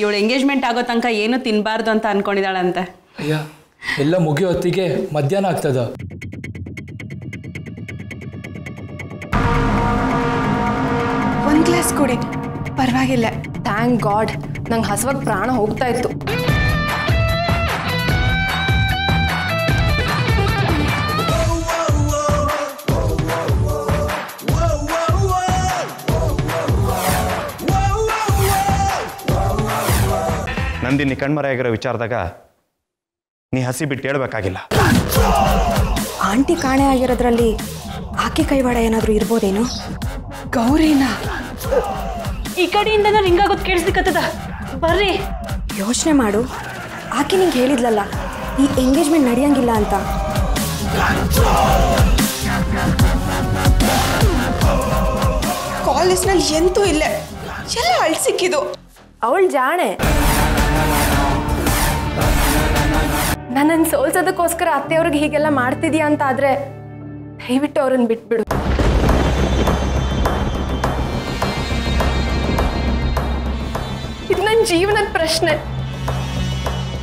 ಇವಳು ಎಂಗೇಜ್ಮೆಂಟ್ ಆಗೋ ತನಕ ಏನು ತಿನ್ಬಾರ್ದು ಅಂತ ಅನ್ಕೊಂಡಿದ್ದಾಳಂತೆ. ಅಯ್ಯ ಎಲ್ಲ ಮುಗಿಯೋ ಹೊತ್ತಿಗೆ ಮಧ್ಯಾಹ್ನ ಆಗ್ತದ? ಒಂದು ಗ್ಲಾಸ್ ಕೊಡಿ. ಪರವಾಗಿಲ್ಲ. ಥ್ಯಾಂಕ್ ಗಾಡ್ ನಂಗೆ ಹಸವಾಗಿ ಪ್ರಾಣ ಹೋಗ್ತಾ ಇತ್ತು. ನಂದಿನಿ ಕಣ್ಮರೆಯಾಗಿರೋ ವಿಚಾರದಾಗ ನೀ ಹಸಿ ಬಿಟ್ಟು ಹೇಳ್ಬೇಕಾಗಿಲ್ಲ. ಆಂಟಿ ಕಾಣೆ ಆಗಿರೋದ್ರಲ್ಲಿ ಆಕೆ ಕೈವಾಡ ಏನಾದರೂ ಇರ್ಬೋದೇನು? ಗೌರಿನ. ಈ ಕಡೆಯಿಂದನ ಹಿಂಗಾಗೋದು ಕೇಳಿಸ್ಲಿಕ್ಕತ್ತದ. ಬರ್ರಿ. ಯೋಚನೆ ಮಾಡು. ಆಕೆ ನಿಂಗೆ ಹೇಳಿದ್ಲಲ್ಲ ಈ ಎಂಗೇಜ್ಮೆಂಟ್ ನಡೆಯಂಗಿಲ್ಲ ಅಂತ. ಕಾಲೇಜ್ನಲ್ಲಿ ಎಂತೂ ಇಲ್ಲ. ಎಲ್ಲ ಅಳ್ ಸಿಕ್ಕಿದು ಅವಳು ಜಾಣೆ. ನನ್ನನ್ನು ಸೋಲ್ಸೋದಕ್ಕೋಸ್ಕರ ಅತ್ತೆಯವ್ರಿಗೆ ಹೀಗೆಲ್ಲ ಮಾಡ್ತಿದ್ಯಾ ಅಂತ ಆದ್ರೆ ದಯವಿಟ್ಟು ಅವ್ರನ್ನ ಬಿಟ್ಬಿಡು ಇದು ನನ್ನ ಜೀವನದ ಪ್ರಶ್ನೆ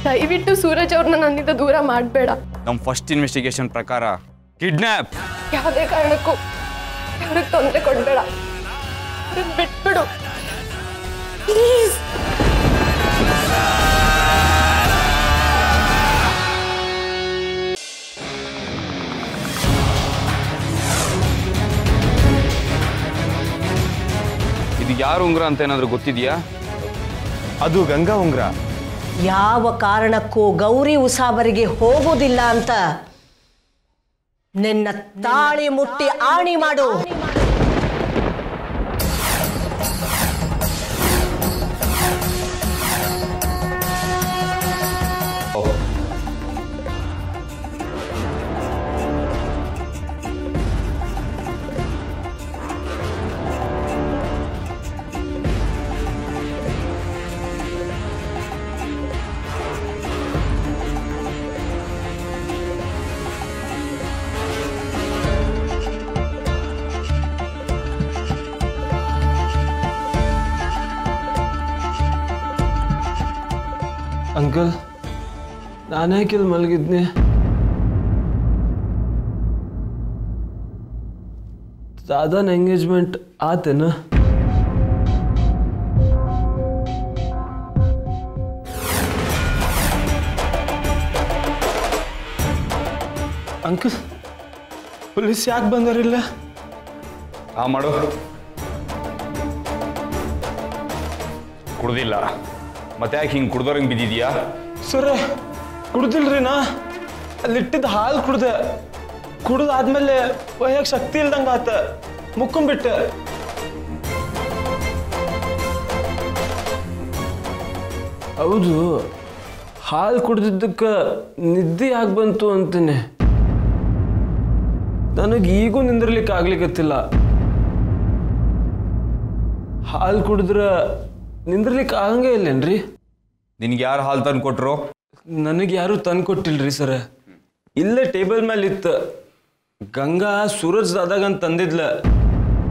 ದಯವಿಟ್ಟು ಸೂರಜ್ ಅವ್ರನ್ನ ನನ್ನಿಂದ ದೂರ ಮಾಡಬೇಡ ನಮ್ಮ ಫಸ್ಟ್ ಇನ್ವೆಸ್ಟಿಗೇಷನ್ ಪ್ರಕಾರ ಕಿಡ್ನ್ಯಾಪ್ ಯಾವುದೇ ಕಾರಣಕ್ಕೂ ಅವ್ರಿಗೆ ತೊಂದರೆ ಕೊಡಬೇಡ ಅವ್ರನ್ನ ಬಿಟ್ಬಿಡು ಪ್ಲೀಸ್ ಯಾರು ಉಂಗ್ರ ಅಂತ ಏನಾದರೂ ಗೊತ್ತಿದೆಯಾ? ಅದು ಗಂಗಾ ಉಂಗ್ರ. ಯಾವ ಕಾರಣಕ್ಕೂ ಗೌರಿ ಉಸಾಬರಿಗೆ ಹೋಗುವುದಿಲ್ಲ ಅಂತ ನಿನ್ನ ತಾಳಿ ಮುಟ್ಟಿ ಆಣಿ ಮಾಡು. ಅಂಕಲ್ ನಾನ್ಯಾಕಿಲ್ಲಿ ಮಲಗಿದ್ನಿ? ದಾದನ್ ಎಂಗೇಜ್ಮೆಂಟ್ ಆತೇನ? ಅಂಕಲ್ ಪೊಲೀಸ್ ಯಾಕೆ ಬಂದಾರಿಲ್ಲ ಆ ಮಾಡೋ. ಕುಡ್ದಿಲ್ಲ. ಮತ್ತೆ ಯಾಕೆ ಹಿಂಗೆ ಕುಡ್ದೋರಂಗೆ ಬಿದ್ದಿದ್ಯಾ? ಸರ ಕುಡ್ದಿಲ್ರಿ ನಾ ಅಲ್ಲಿಟ್ಟಿದ್ದ ಹಾಲು ಕುಡ್ದೆ. ಕುಡ್ದಾದ್ಮೇಲೆ ಒಯ್ಯಕ್ಕೆ ಶಕ್ತಿ ಇಲ್ದಂಗೆ ಆತ. ಮುಕ್ಕೊಂಬಿಟ್ಟೆ. ಹೌದು ಹಾಲು ಕುಡ್ದಿದ್ದಕ್ಕೆ ನಿದ್ದೆ ಯಾಕೆ ಬಂತು ಅಂತಾನೆ. ನನಗೆ ಈಗೂ ನಿಂದಿರ್ಲಿಕ್ಕೆ ಆಗ್ಲಿಕ್ಕತ್ತಿಲ್ಲ ಹಾಲು ಕುಡಿದ್ರೆ ನಿಂದಿರ್ಲಿಕ್ಕೆ ಆಗಂಗೇ ಇಲ್ಲೇನ್ರಿ? ನಿನ್ಗೆ ಯಾರು ಹಾಲು ತಂದು ಕೊಟ್ರು? ನನಗೆ ಯಾರು ತಂದು ಕೊಟ್ಟಿಲ್ರಿ ಸರ. ಇಲ್ಲೇ ಟೇಬಲ್ ಮೇಲೆ ಇತ್ತು ಗಂಗಾ ಸೂರಜ್ ದಾದಾಗಂತ ತಂದಿದ್ಲ.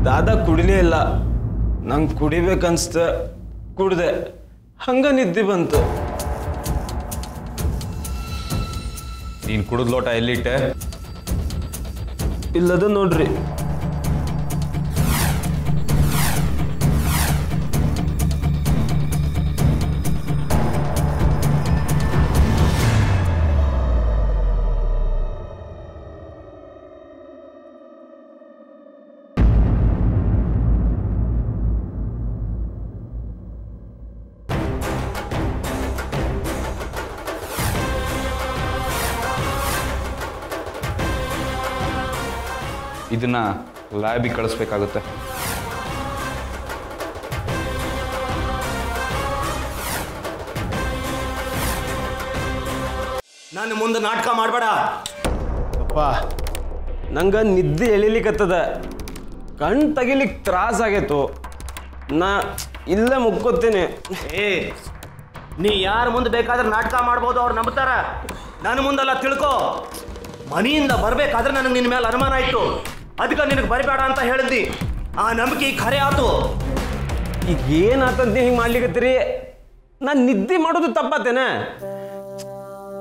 ದಾದ ಕುಡಿಲೇ ಇಲ್ಲ. ನಂಗೆ ಕುಡಿಬೇಕನ್ಸ್ತ ಕುಡ್ದೆ. ಹಂಗ ನಿದ್ದೆ ಬಂತು. ನೀನು ಕುಡಿದ್ ಲೋಟ ಎಲ್ಲಿಟ್ಟೆ? ಇಲ್ಲದ ನೋಡ್ರಿ. ಇದನ್ನ ಲ್ಯಾಬಿಗೆ ಕಳಿಸ್ಬೇಕಾಗುತ್ತೆ. ನಾನು ಮುಂದೆ ನಾಟಕ ಮಾಡಬೇಡ. ಅಪ್ಪ ನಂಗೆ ನಿದ್ದೆ ಎಳಿಲಿಕ್ಕತ್ತದ ಕಣ್ ತೆಗಿಲಿಕ್ಕೆ ತ್ರಾಸ ಆಗೈತು. ನಾ ಇಲ್ಲೇ ಮುಕ್ಕೋತೀನಿ ಏ ನೀ ಯಾರ ಮುಂದೆ ಬೇಕಾದ್ರೆ ನಾಟಕ ಮಾಡ್ಬೋದು ಅವ್ರು ನಂಬ್ತಾರ? ನನ್ನ ಮುಂದೆಲ್ಲ ತಿಳ್ಕೊ. ಮನೆಯಿಂದ ಬರಬೇಕಾದ್ರೆ ನನಗೆ ನಿನ್ನ ಮೇಲೆ ಅನುಮಾನ ಆಯ್ತು. ಅದಕ್ಕೆ ನಿನಗೆ ಬರಿಬೇಡ ಅಂತ ಹೇಳಿದ್ದಿ. ಆ ನಂಬಿಕೆ ಈಗ ಖರೆ ಆತು. ಈಗ ಏನಾತಂತ ಹಿಂಗೆ ಮಾಡ್ಲಿಕ್ಕತ್ತೀರಿ ನಾನು ನಿದ್ದೆ ಮಾಡೋದು ತಪ್ಪತ್ತೇನೆ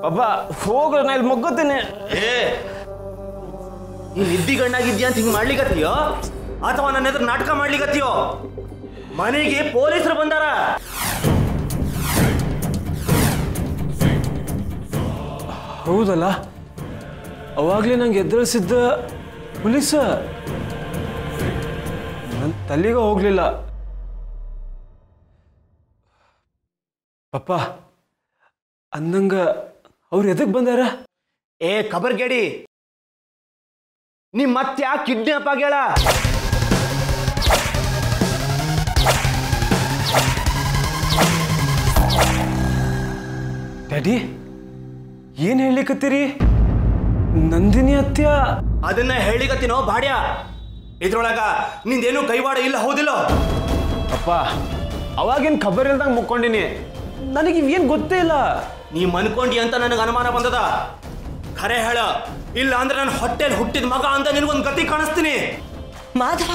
ಪಾಪ ಹೋಗ್ರ ನಾ ಇಲ್ಲಿ ಮೊಗ್ಗತ್ತೇನೆ. ಏ ಈ ನಿದ್ದಿ ಗಣ್ಣಾಗಿದ್ಯಾ ಅಂತ ಹಿಂಗೆ ಮಾಡ್ಲಿಕ್ಕತ್ತೀಯೋ ಅಥವಾ ನನ್ನ ಎದುರು ನಾಟಕ ಮಾಡ್ಲಿಕ್ಕತ್ತೀಯೋ ಮನೆಗೆ ಪೊಲೀಸರು ಬಂದಾರ. ಹೌದಲ್ಲ? ಅವಾಗಲೇ ನಂಗೆ ಎದುರಿಸಿದ್ದ ಪೊಲೀಸ ನನ್ನ ತಲೆಗೆ ಹೋಗ್ಲಿಲ್ಲ. ಪಪ್ಪ ಅಂದಂಗ ಅವ್ರು ಎದಕ್ ಬಂದಾರ? ಏ ಕಬರ್ಗೇಡಿ. ನೀ ಮತ್ತೆ ಯಾಕೆ ಕಿಡ್ನಾಪ್ ಆಗ್ಯಾಳ ಡ್ಯಾಡಿ ಏನ್ ಹೇಳಿಕತ್ತೀರಿ ನಂದಿನಿ ಅತ್ಯ ಅದನ್ನ ಹೇಳಿಗತ್ತಿನೋ ಬಾಡ್ಯ ಇದ್ರೊಳಗ ನಿಂದೇನು ಕೈವಾಡ ಇಲ್ಲ ಹೌದಿಲ್ಲ? ಅಪ್ಪ ಅವಾಗಿನ್ ಖಬರ್ ಇಲ್ದಂಗ ಮುಕ್ಕೊಂಡಿನಿ. ನನಗೆ ಇವೇನ್ ಗೊತ್ತೇ ಇಲ್ಲ. ನೀ ಮನ್ಕೊಂಡಿ ಅಂತ ನನಗೆ ಅನುಮಾನ ಬಂದದ? ಖರೆ ಹೇಳ ಇಲ್ಲ ಅಂದ್ರೆ ನಾನು ಹೊಟ್ಟೆಲ್ ಹುಟ್ಟಿದ ಮಗ ಅಂತ ನಿನಗೊಂದು ಗತಿ ಕಾಣಿಸ್ತೀನಿ. ಮಾಧವ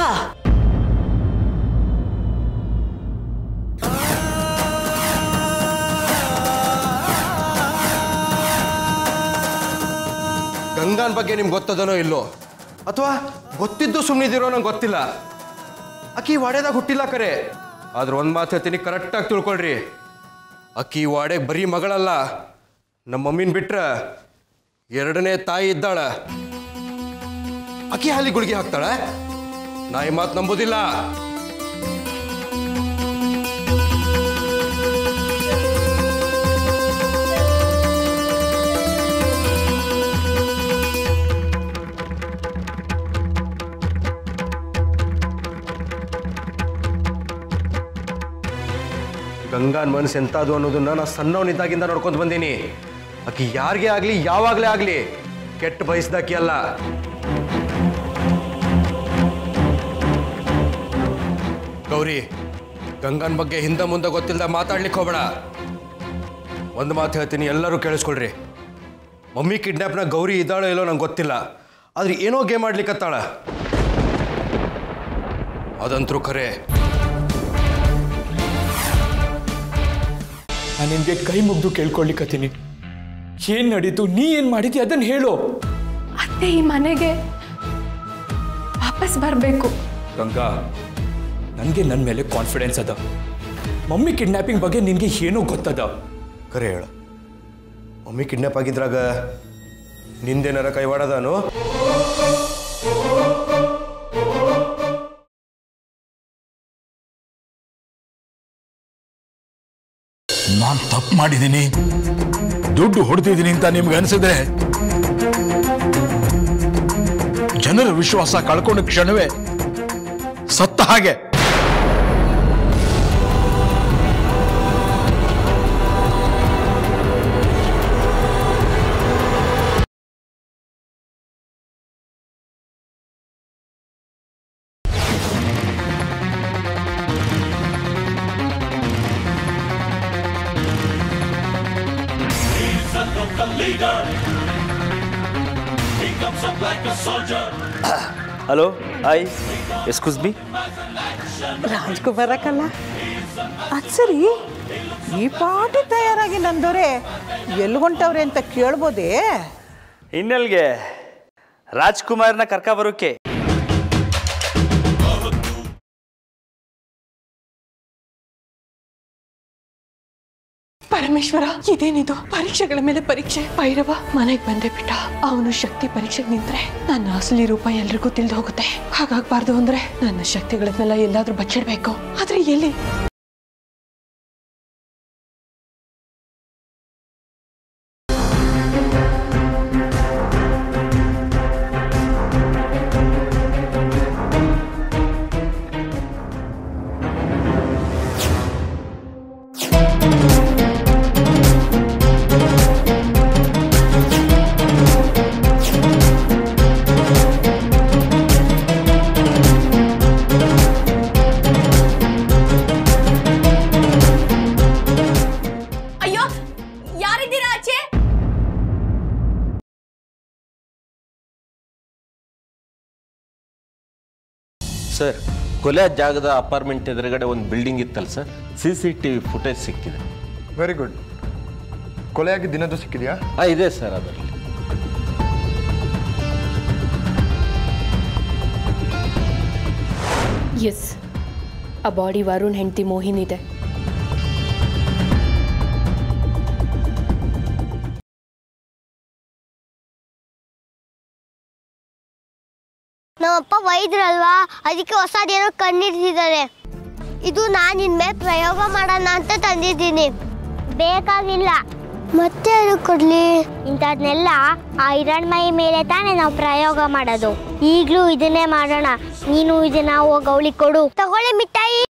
ಗಂಗಾನ್ ಬಗ್ಗೆ ನಿಮ್ಗೆ ಗೊತ್ತದನೋ ಇಲ್ಲೋ? ಅಥವಾ ಗೊತ್ತಿದ್ದು ಸುಮ್ಮನಿದಿರೋ ನಂಗೆ ಗೊತ್ತಿಲ್ಲ? ಅಕ್ಕಿ ವಾಡೆದಾಗ ಹುಟ್ಟಿಲ್ಲ ಕರೆ. ಆದ್ರೆ ಒಂದು ಮಾತು ಹೇಳ್ತೀನಿ, ಕರೆಕ್ಟಾಗಿ ತಿಳ್ಕೊಳ್ರಿ. ಅಕ್ಕಿ ವಾಡೆ ಬರೀ ಮಗಳಲ್ಲ ನಮ್ಮ ಮಮ್ಮಿನ ಬಿಟ್ರ ಎರಡನೇ ತಾಯಿ ಇದ್ದಾಳ. ಅಕ್ಕಿ ಹಾಲಿ ಗುಳಿಗೆ ಹಾಕ್ತಾಳೆ? ನಾ ಈ ಮಾತು ನಂಬೋದಿಲ್ಲ. ಗಂಗಾನ್ ಮನಸ್ಸು ಎಂಥದ್ದು ಅನ್ನೋದನ್ನ ನಾನು ಸಣ್ಣವನಿದ್ದಾಗಿಂದ ನೋಡ್ಕೊಂತ ಬಂದೀನಿ. ಆಕಿ ಯಾರಿಗೆ ಆಗಲಿ, ಯಾವಾಗಲೇ ಆಗಲಿ, ಕೆಟ್ಟ ಬಯಸ್ದಾಕಿ ಅಲ್ಲ. ಗೌರಿ, ಗಂಗಾನ್ ಬಗ್ಗೆ ಹಿಂದೆ ಮುಂದೆ ಗೊತ್ತಿಲ್ಲದ ಮಾತಾಡ್ಲಿಕ್ಕೆ ಹೋಗಬೇಡ. ಒಂದು ಮಾತು ಹೇಳ್ತೀನಿ, ಎಲ್ಲರೂ ಕೇಳಿಸ್ಕೊಳ್ರಿ. ಮಮ್ಮಿ ಕಿಡ್ನಾಪ್ನ ಗೌರಿ ಇದ್ದಾಳೋ ಇಲ್ಲೋ ನಂಗೆ ಗೊತ್ತಿಲ್ಲ. ಆದ್ರೆ ಏನೋ ಗೇಮ್ ಆಡ್ಲಿಕ್ಕತ್ತಾಳ ಅದಂತರೂ ಖರೆ. ನಾನು ನಿಮಗೆ ಕೈ ಮುಗ್ದು ಕೇಳ್ಕೊಳ್ಳಿಕತ್ತೀನಿ. ಏನ್ ನಡೀತು? ನೀ ಏನ್ ಮಾಡಿದ್ದಿ ಅದನ್ನ ಹೇಳು. ಅತ್ತೆ ಈ ಮನೆಗೆ ವಾಪಸ್ ಬರಬೇಕು. ಗಂಗಾ ನನಗೆ ನನ್ನ ಮೇಲೆ ಕಾನ್ಫಿಡೆನ್ಸ್ ಅದ. ಮಮ್ಮಿ ಕಿಡ್ನಾಪಿಂಗ್ ಬಗ್ಗೆ ನಿನಗೆ ಏನೋ ಗೊತ್ತದ? ಕರೆ ಹೇಳ. ಮಮ್ಮಿ ಕಿಡ್ನಾಪ್ ಆಗಿದ್ರಾಗ ನಿಂದೇನಾರ ಕೈವಾಡದಾನು ನಾನು ತಪ್ಪು ಮಾಡಿದ್ದೀನಿ ದುಡ್ಡು ಹೊಡೆದಿದ್ದೀನಿ ಅಂತ ನಿಮ್ಗೆ ಅನಿಸಿದ್ರೆ ಜನರ ವಿಶ್ವಾಸ ಕಳ್ಕೊಂಡ ಕ್ಷಣವೇ ಸತ್ತ ಹಾಗೆ ಹಲೋ ಹಾಯ್ ಎಸ್ಕೂಸ್ ಮೀ ರಾಜ್ಕುಮಾರಕ್ಕಲ್ಲ? ಅದು ಸರಿ. ಈ ಪಾಟಿ ತಯಾರಾಗಿ ನಂದೋರೆ ಎಲ್ಲಿ ಹೊಂಟವ್ರೆ ಅಂತ ಕೇಳ್ಬೋದೇ? ಇನ್ನೆಲ್ಗೆ ರಾಜ್ಕುಮಾರ್ನ ಕರ್ಕ ಬರೋಕೆ ಪರಮೇಶ್ವರ, ಇದೇನಿದು? ಪರೀಕ್ಷೆಗಳ ಮೇಲೆ ಪರೀಕ್ಷೆ. ಭೈರವ, ಮನೆಗೆ ಬಂದೆ ಬಿಟ್ಟ. ಅವನು ಶಕ್ತಿ ಪರೀಕ್ಷೆಗೆ ನಿಂತ್ರೆ ನನ್ನ ಅಸಲಿ ರೂಪ ಎಲ್ರಿಗೂ ತಿಳಿದು ಹೋಗುತ್ತೆ ಹಾಗಾಗ್ಬಾರ್ದು ಅಂದ್ರೆ ನನ್ನ ಶಕ್ತಿಗಳನ್ನೆಲ್ಲ ಎಲ್ಲಾದ್ರೂ ಬಚ್ಚಿಡ್ಬೇಕು. ಆದ್ರೆ ಎಲ್ಲಿ? ಸರ್ ಕೊಲೆ ಜಾಗದ ಅಪಾರ್ಟ್ಮೆಂಟ್ ಎದುರುಗಡೆ ಒಂದು ಬಿಲ್ಡಿಂಗ್ ಇತ್ತಲ್ಲ sir C C T V footage ಸಿಕ್ಕಿದೆ ವೆರಿ ಗುಡ್ ಕೊಲೆಯಾಗಿ ದಿನದ್ದು ಸಿಕ್ಕಿದೆಯಾ ಹಾಂ ಇದೆ ಸರ್ ಅದರಲ್ಲಿ ಎಸ್ ಆ ಬಾಡಿ ವರುಣ್ ಹೆಂಡತಿ ಮೋಹಿನ್ ಇದೆ ನಮ್ಮಪ್ಪ ವೈದ್ಯರಲ್ವಾ? ಅದಕ್ಕೆ ಹೊಸದೇನೋ ಕಣ್ಣಿಡ್ತಿದ್ದಾರೆ ಇದು ನಾನು ಇನ್ಮೇಲೆ ಪ್ರಯೋಗ ಮಾಡೋಣ ಅಂತ ತಂದಿದ್ದೀನಿ. ಬೇಕಾಗಿಲ್ಲ. ಮತ್ತೆ ಅದು ಕೊಡ್ಲಿ? ಇಂಥದ್ನೆಲ್ಲ ಆ ಮೈ ಮೇಲೆ ತಾನೇ ನಾವು ಪ್ರಯೋಗ ಮಾಡೋದು. ಈಗಲೂ ಇದನ್ನೇ ಮಾಡೋಣ. ನೀನು ಇದನ್ನ ಹೋಗಿ ಅವಳಿಗೆ ಕೊಡು. ತಗೊಳ್ಳಿ ಮಿಠಾಯಿ.